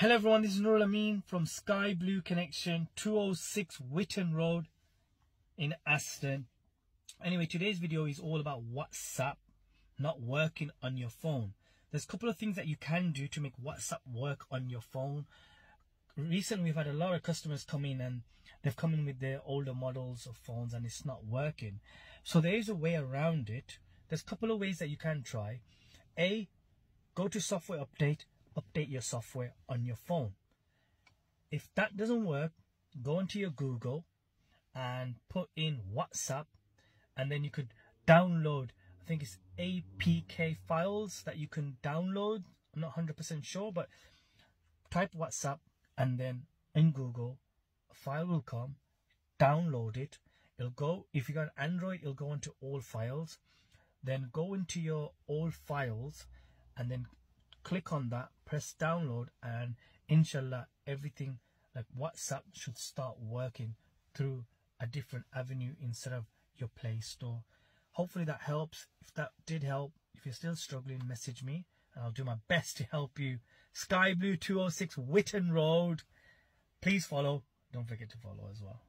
Hello everyone, this is Nurul Amin from Sky Blue Connection 206 Witton Road in Aston. Anyway, today's video is all about WhatsApp not working on your phone. There's a couple of things that you can do to make WhatsApp work on your phone. Recently, we've had a lot of customers come in and they've come in with their older models of phones and it's not working. So there is a way around it. There's a couple of ways that you can try. A, go to software update update your software on your phone. If that doesn't work, go into your Google and put in WhatsApp and then you could download I think it's APK files that you can download. I'm not 100% sure, but type WhatsApp and then in Google, a file will come, download it. It'll go, if you got Android, it'll go into all files. Then go into your all files and then click on that press download and inshallah everything like whatsapp should start working through a different avenue instead of your play store. Hopefully that helps. If that did help if you're still struggling message me and i'll do my best to help you. Sky blue 206 Witton road. Please follow. Don't forget to follow as well